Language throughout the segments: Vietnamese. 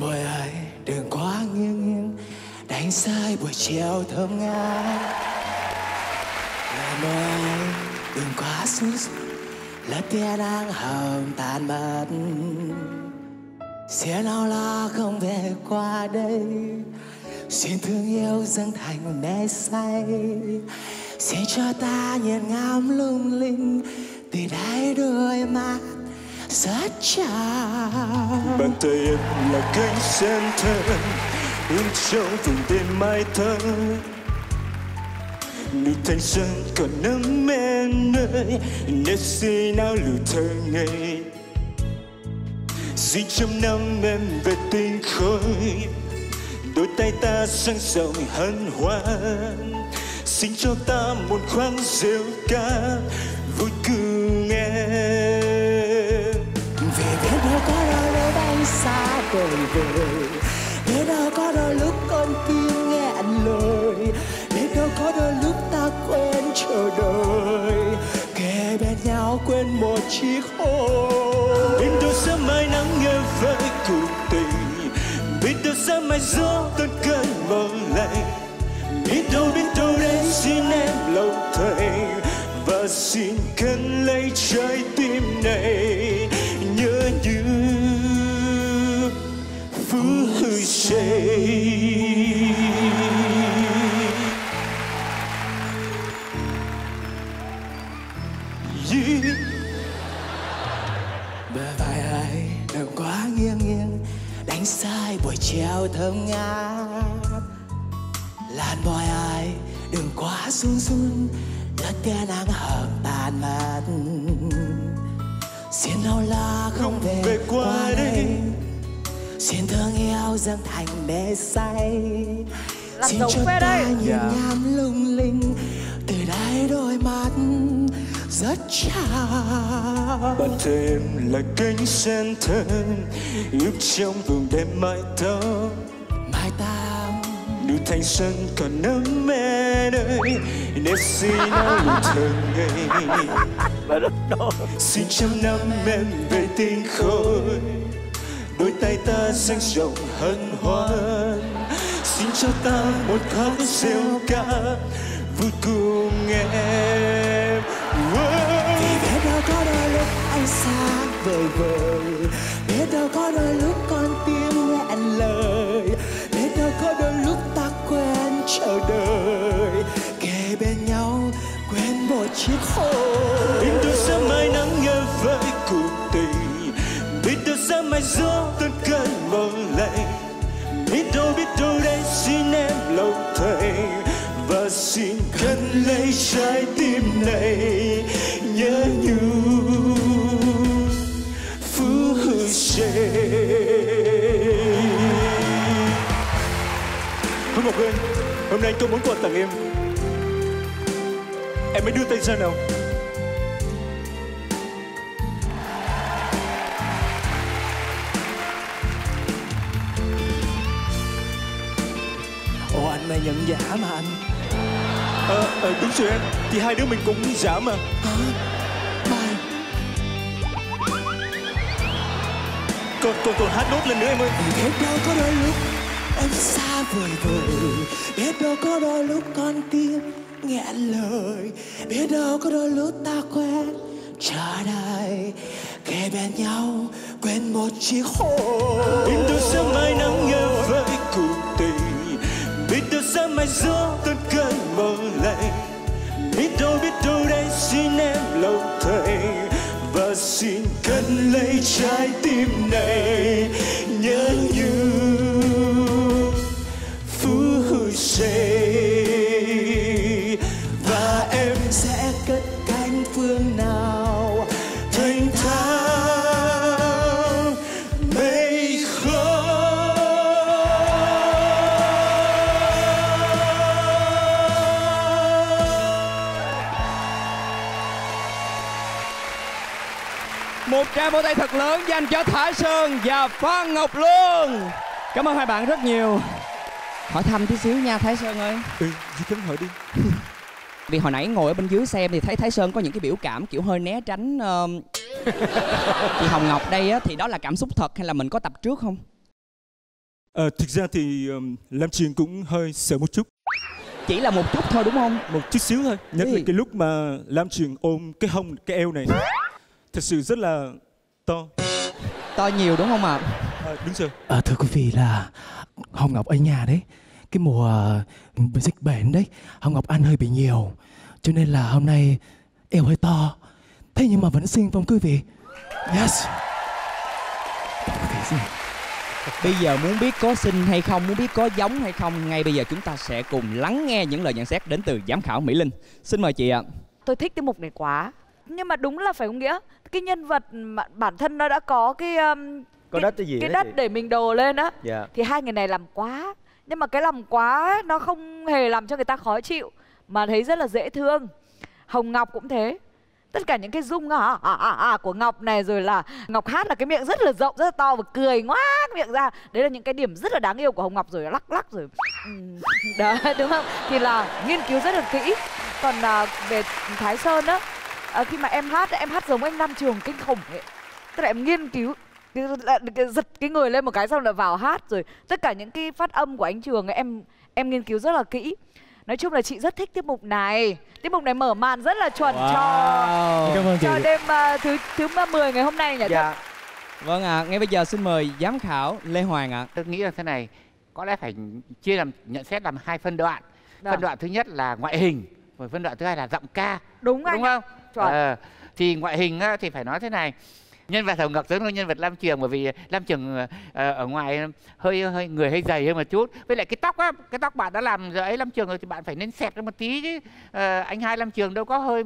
bờ mời ơi. Đừng quá nghiêng nghiêng, đánh sai buổi chiều thơm ngát bờ môi ơi đừng quá sút xuống tia đang hồng tàn mất sẽ nào là không về qua đây. Xin thương yêu dâng thành mê say. Xin cho ta nhìn ngắm lung linh, Từ đã rất chào Bàn tay em là cánh sen thơ Ướm trong vùng đêm mai thơ. Nụ thanh xuân còn nắm em nơi Nếp si nào lưu thơ ngây. Xin trong năm em về tình khôi, Đôi tay ta sang rộng hân hoan. Xin cho ta một khoáng rượu ca, Vui cười xa vời vời để đâu có đôi lúc con tim nghẹn lời. Để đâu có đôi lúc ta quên chờ đợi. Kề bên nhau quên một chiếc hôn biết đâu sớm mai nắng nghe về cuộc tình. Biết đâu sớm mai gió tận cơn yeah. Bờ vai ơi đừng quá nghiêng nghiêng Đánh sai buổi chiều thơm ngát Làn môi ơi đừng quá run run Lỡ tia nắng hờn tàn mất Xin đâu là không về, về qua qua đây. đây Xin thương yêu dâng thành mê say Làm Xin cho ta đấy. nhìn Dạ. ngắm lung linh Từ đáy đôi mắt rất chào. Bàn tay em là cánh sen thơm ướp trong vùng đêm mai tao mai tao nụ thanh xuân còn nắm em ơi nếp si nào lù thơ ngây. Xin trăm năm em về tình khôi đôi tay ta dang rộng hân hoan. Xin cho ta một khóc rêu ca vui cùng em mãi xa vời vời. Biết đâu có đôi lúc con tim lẹn lời. Biết đâu có đôi lúc ta quên chờ đợi. Kề bên nhau quên một chiếc hôn. Biết đâu sớm mai nắng nghe với cuộc tình. Biết đâu sớm mai gió từng cơn mộng lạnh biết đâu biết đâu đây xin em lòng thầy và xin gần lấy trái tim này. Ngọc Hương. Hôm nay tôi muốn quà tặng em. Em mới đưa tay ra nào. Ồ anh này nhận giả mà anh. Ờ, ờ, đúng rồi em. Thì hai đứa mình cũng giả mà. Hả? Mai Còn, còn, còn hát nốt lên nữa em ơi. Biết đâu có đôi lúc em xa vời vời. Biết đâu có đôi lúc con tim nghẹn lời. Biết đâu có đôi lúc ta quen chờ đợi Kề bên nhau, quên một chiếc hôn Biết đâu sớm mai nắng nghe với cuộc tình. Biết đâu sớm mai gió từng cơn mơ lạnh Biết đâu biết đâu đây xin em tràng vỗ tay thật lớn dành cho Thả Sơn và Phan Ngọc Luân. Cảm ơn hai bạn rất nhiều. Hỏi thăm tí xíu nha Thái Sơn ơi. Ừ, Duy Khánh hỏi đi. Vì hồi nãy ngồi ở bên dưới xem thì thấy Thái Sơn có những cái biểu cảm kiểu hơi né tránh uh... Chị Hồng Ngọc đây á, thì đó là cảm xúc thật hay là mình có tập trước không? Ờ, thực ra thì um, Lam Trường cũng hơi sợ một chút. Chỉ là một chút thôi đúng không? Một chút xíu thôi nhất là Gì? cái lúc mà Lam Trường ôm cái hông cái eo này. Thật sự rất là to. To nhiều đúng không ạ? À, đúng rồi À, thưa quý vị là Hồng Ngọc ở nhà đấy Cái mùa dịch bệnh đấy Hồng Ngọc ăn hơi bị nhiều Cho nên là hôm nay eo hơi to. Thế nhưng mà vẫn xinh không quý vị? Yes? Bây giờ muốn biết có xinh hay không, muốn biết có giống hay không Ngay bây giờ chúng ta sẽ cùng lắng nghe những lời nhận xét đến từ giám khảo Mỹ Linh. Xin mời chị ạ. Tôi thích tiết mục này quá nhưng mà đúng là phải không nghĩa. Cái nhân vật mà bản thân nó đã có cái um, Có cái, đất cái gì cái đất chị? để mình đồ lên á Dạ. thì hai người này làm quá. Nhưng mà cái làm quá ấy, nó không hề làm cho người ta khó chịu mà thấy rất là dễ thương. Hồng ngọc cũng thế. Tất cả những cái dung à, à, à, à, của ngọc này rồi là ngọc hát là cái miệng rất là rộng rất là to và cười ngoác miệng ra. Đấy là những cái điểm rất là đáng yêu của hồng ngọc rồi lắc lắc rồi. Đó đúng không? Thì là nghiên cứu rất là kỹ. Còn à, về thái sơn á à, khi mà em hát em hát giống anh Nam Trường kinh khủng ấy. Tức là em nghiên cứu cái, cái, giật cái người lên một cái xong lại vào hát rồi. Tất cả những cái phát âm của anh Trường ấy, em em nghiên cứu rất là kỹ. Nói chung là chị rất thích tiết mục này. Tiết mục này mở màn rất là chuẩn cho Cảm ơn chị. cho đêm à, thứ thứ 10 ngày hôm nay nhỉ? Dạ. Vâng ạ, ngay bây giờ xin mời giám khảo Lê Hoàng ạ. Tôi nghĩ là thế này có lẽ phải chia làm nhận xét làm hai phân đoạn. Vâng. phân đoạn thứ nhất là ngoại hình và phân đoạn thứ hai là giọng ca. Đúng anh đúng ạ. Chuẩn. Ờ, thì ngoại hình á, thì phải nói thế này nhân vật hồng ngọc giống như nhân vật lam trường bởi vì lam trường ờ, ở ngoài hơi hơi người hơi dày hơn một chút với lại cái tóc á cái tóc bạn đã làm rồi ấy lam trường rồi thì bạn phải nên xẹt ra một tí chứ Ờ, anh hai lam trường đâu có hơi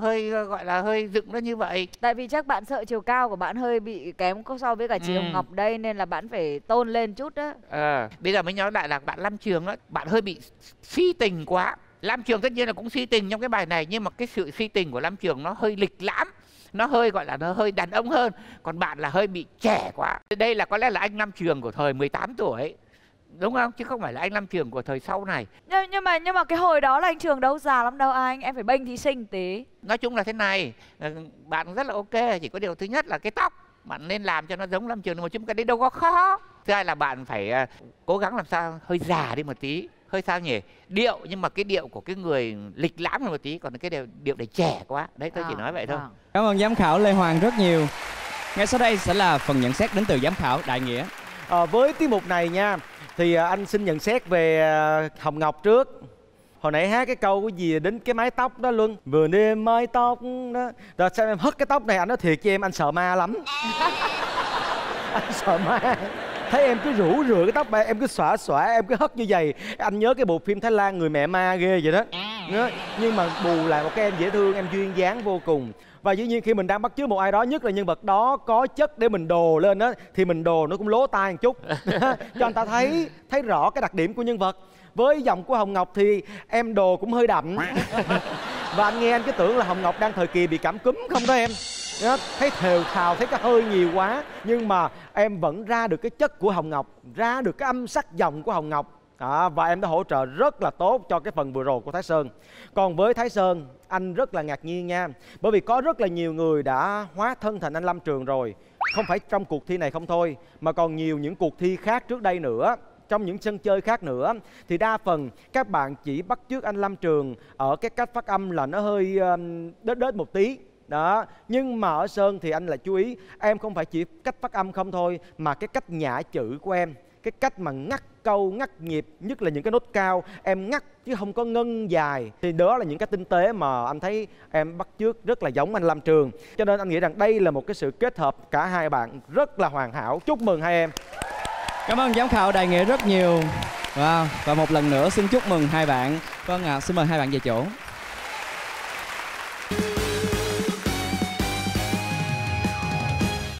hơi gọi là hơi dựng nó như vậy tại vì chắc bạn sợ chiều cao của bạn hơi bị kém so với cả chị Ừ. Hồng Ngọc đây nên là bạn phải tôn lên chút đó Ờ, bây giờ mới nói lại là bạn Lam Trường á, bạn hơi bị si tình quá. Lam Trường tất nhiên là cũng si tình trong cái bài này nhưng mà cái sự si tình của Lam Trường nó hơi lịch lãm, nó hơi gọi là nó hơi đàn ông hơn, còn bạn là hơi bị trẻ quá. Đây là có lẽ là anh Lam Trường của thời 18 tuổi. Đúng không? Chứ không phải là anh Lam Trường của thời sau này. nhưng, nhưng mà nhưng mà cái hồi đó là anh Trường đâu già lắm đâu anh em phải bênh thí sinh tí Nói chung là thế này, ờ, bạn rất là ok, chỉ có điều thứ nhất là cái tóc bạn nên làm cho nó giống Lam Trường một chút cái đấy đâu có khó. Thứ hai là bạn phải ờ, cố gắng làm sao hơi già đi một tí, hơi sao nhỉ? Điệu nhưng mà cái điệu của cái người lịch lãm hơn một tí, còn cái điệu điệu này trẻ quá. Đấy tôi chỉ À, nói vậy thôi. vâng. Cảm ơn giám khảo Lê Hoàng rất nhiều Ngay sau đây sẽ là phần nhận xét đến từ giám khảo Đại Nghĩa Ờ, với tiết mục này nha thì à, anh xin nhận xét về à, Hồng Ngọc trước hồi nãy hát cái câu cái gì đến cái mái tóc đó luôn vừa đêm mái tóc đó rồi sao em hất cái tóc này anh nói thiệt cho em anh sợ ma lắm anh sợ ma thấy em cứ rủ rượi cái tóc mà em cứ xõa xõa em cứ hất như vậy. Anh nhớ cái bộ phim thái lan người mẹ ma ghê vậy đó. Nhớ. nhưng mà bù lại một cái em dễ thương em duyên dáng vô cùng. Và dĩ nhiên khi mình đang bắt chước một ai đó nhất là nhân vật đó có chất để mình đồ lên á thì mình đồ nó cũng lố tai một chút. Cho anh ta thấy thấy rõ cái đặc điểm của nhân vật. Với giọng của hồng ngọc thì em đồ cũng hơi đậm. Và anh nghe anh cứ tưởng là hồng ngọc đang thời kỳ bị cảm cúm không đó em thấy thều thào thấy cái hơi nhiều quá. Nhưng mà em vẫn ra được cái chất của hồng ngọc ra được cái âm sắc giọng của hồng ngọc. À, và em đã hỗ trợ rất là tốt cho cái phần vừa rồi của Thái Sơn. Còn với Thái Sơn, anh rất là ngạc nhiên nha. Bởi vì có rất là nhiều người đã hóa thân thành anh Lâm Trường rồi. Không phải trong cuộc thi này không thôi Mà còn nhiều những cuộc thi khác trước đây nữa. Trong những sân chơi khác nữa. Thì đa phần các bạn chỉ bắt chước anh Lâm Trường ở cái cách phát âm là nó hơi đớt đớt một tí đó nhưng mà ở Sơn thì anh là chú ý em không phải chỉ cách phát âm không thôi mà cái cách nhả chữ của em cái cách mà ngắt câu ngắt nhịp nhất là những cái nốt cao em ngắt chứ không có ngân dài. Thì đó là những cái tinh tế mà anh thấy em bắt chước rất là giống anh Lâm Trường. Cho nên anh nghĩ rằng đây là một cái sự kết hợp cả hai bạn rất là hoàn hảo. Chúc mừng hai em. Cảm ơn giám khảo Đại Nghĩa rất nhiều. Wow. Và một lần nữa xin chúc mừng hai bạn. Vâng ạ, xin mời hai bạn về chỗ.